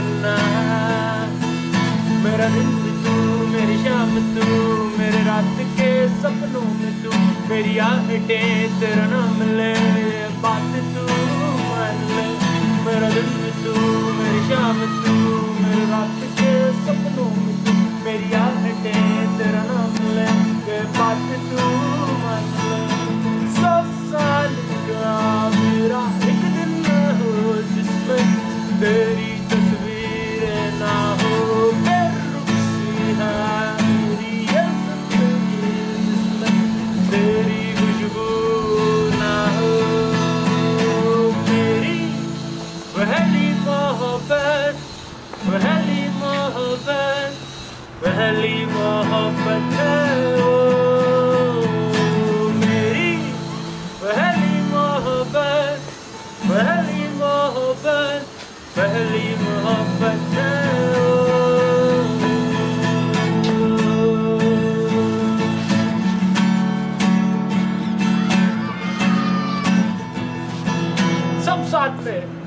करना। मेरा दिन तू, मेरी शाम तू, मेरे रात के सपनों में तू, मेरी आहटें तेरा وهلي محبت وهلي محبت मेरी पहली मोहब्बत पहली मोहब्बत पहली मोहब्बत सब साथ में